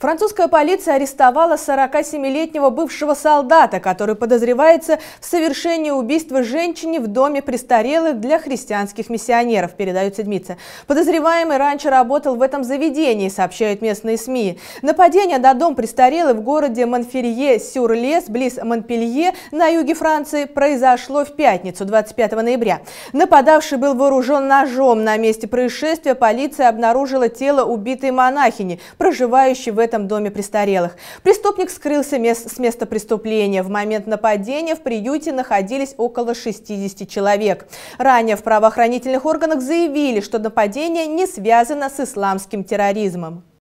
Французская полиция арестовала 47-летнего бывшего солдата, который подозревается в совершении убийства женщине в доме престарелых для христианских миссионеров, передают седмицы. Подозреваемый раньше работал в этом заведении, сообщают местные СМИ. Нападение на дом престарелых в городе Монферье-Сюр-Лес, близ Монпелье, на юге Франции, произошло в пятницу, 25 ноября. Нападавший был вооружен ножом. На месте происшествия полиция обнаружила тело убитой монахини, проживающей в этом этом доме престарелых. Преступник скрылся с места преступления. В момент нападения в приюте находились около 60 человек. Ранее в правоохранительных органах заявили, что нападение не связано с исламским терроризмом.